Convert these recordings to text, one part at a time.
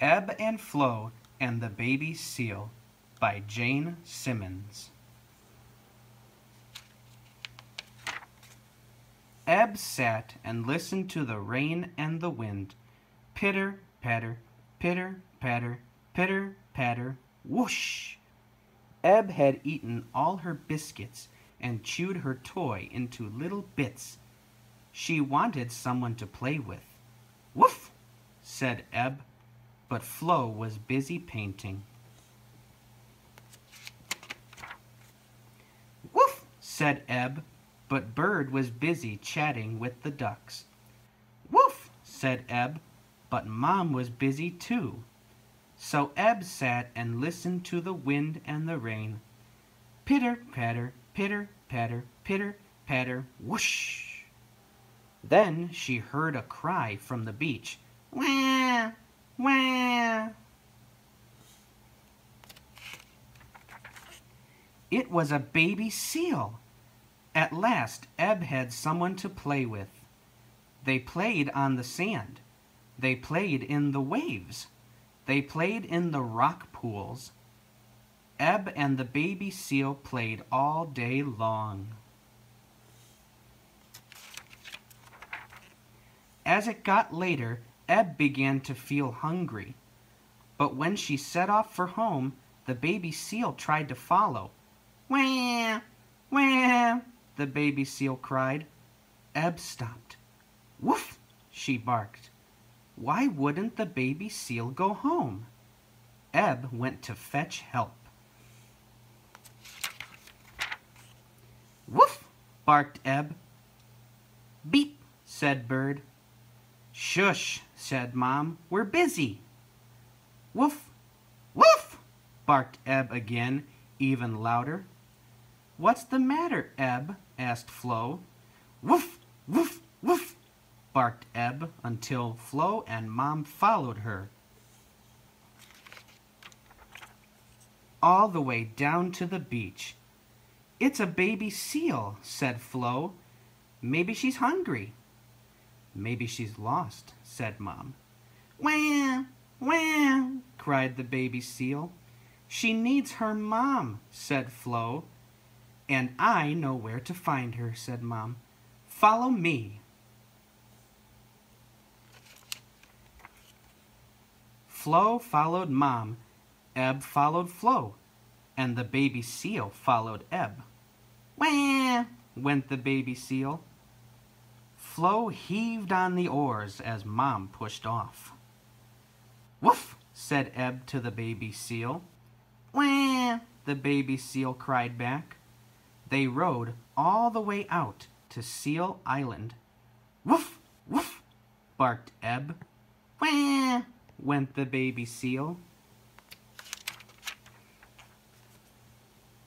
Ebb and Flo and the Baby Seal by Jane Simmons. Ebb sat and listened to the rain and the wind. Pitter, patter, pitter, patter, pitter, patter, whoosh! Ebb had eaten all her biscuits and chewed her toy into little bits. She wanted someone to play with. Woof! said Ebb, but Flo was busy painting. Woof! said Ebb, but Bird was busy chatting with the ducks. Woof! said Ebb, but Mom was busy too. So Ebb sat and listened to the wind and the rain. Pitter, patter, pitter, patter, pitter, patter, whoosh! Then she heard a cry from the beach. Wah! Wah! It was a baby seal. At last, Ebb had someone to play with. They played on the sand. They played in the waves. They played in the rock pools. Ebb and the baby seal played all day long. As it got later, Ebb began to feel hungry. But when she set off for home, the baby seal tried to follow. Wah! Wah! the baby seal cried. Ebb stopped. Woof! she barked. Why wouldn't the baby seal go home? Ebb went to fetch help. Woof! barked Ebb. Beep! said Bird. Shush, said Mom. We're busy. Woof, woof, barked Ebb again, even louder. What's the matter, Ebb? asked Flo. Woof, woof, woof, barked Ebb until Flo and Mom followed her. All the way down to the beach. It's a baby seal, said Flo. Maybe she's hungry. Maybe she's lost, said Mom. Wah! Wah! cried the baby seal. She needs her mom, said Flo. And I know where to find her, said Mom. Follow me. Flo followed Mom, Ebb followed Flo, and the baby seal followed Ebb. Wah! went the baby seal. Flo heaved on the oars as Mom pushed off. Woof, said Ebb to the baby seal. Wah, the baby seal cried back. They rowed all the way out to Seal Island. Woof, woof, barked Ebb. Wah, went the baby seal.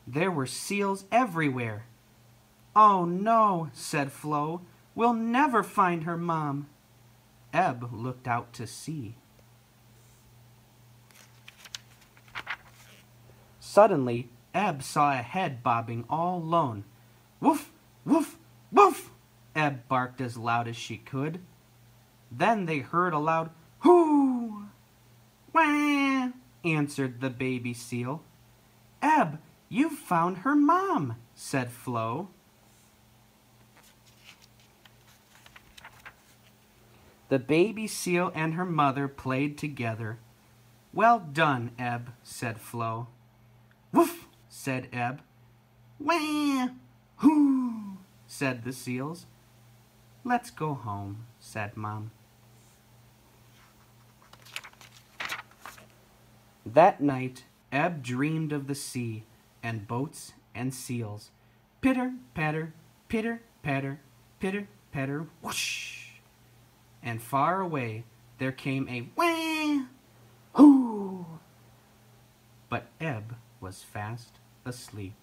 There were seals everywhere. Oh no, said Flo. We'll never find her, Mom. Ebb looked out to sea. Suddenly, Ebb saw a head bobbing all alone. Woof, woof, woof, Ebb barked as loud as she could. Then they heard a loud hoo. Wah, answered the baby seal. Ebb, you've found her mom, said Flo. The baby seal and her mother played together. Well done, Ebb, said Flo. Woof, said Ebb. Wah, hoo, said the seals. Let's go home, said Mom. That night, Ebb dreamed of the sea and boats and seals. Pitter, patter, pitter, patter, pitter, patter, whoosh and far away there came a wah, hoo. But Ebb was fast asleep.